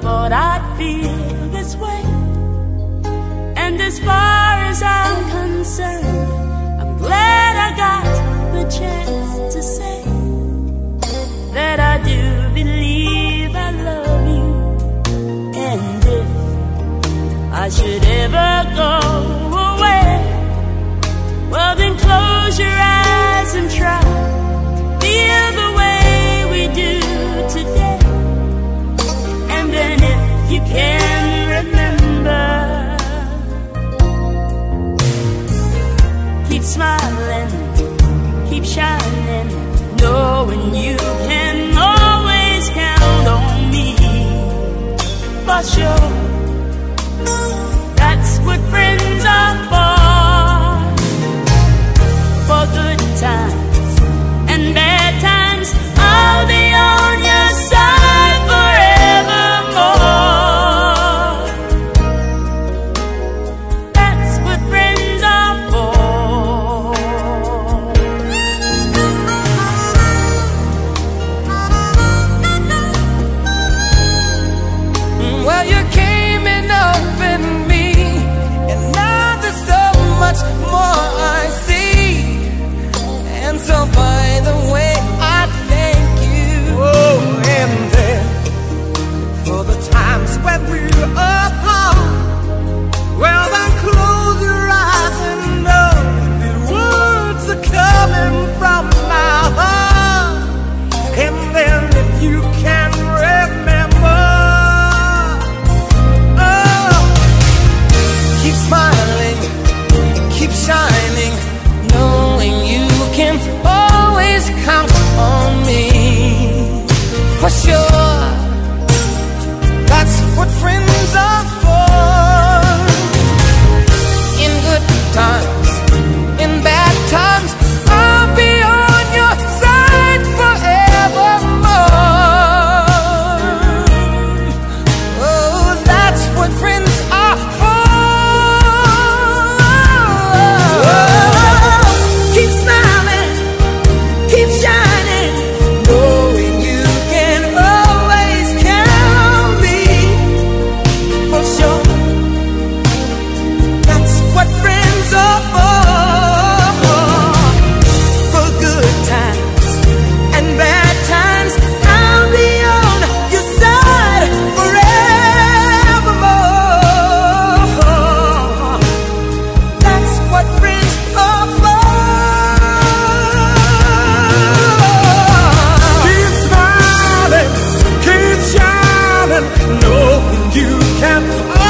thought I'd feel this way. And as far as keep smiling, keep shining, knowing you can always count on me for sure. for sure. heaven. No, you can't.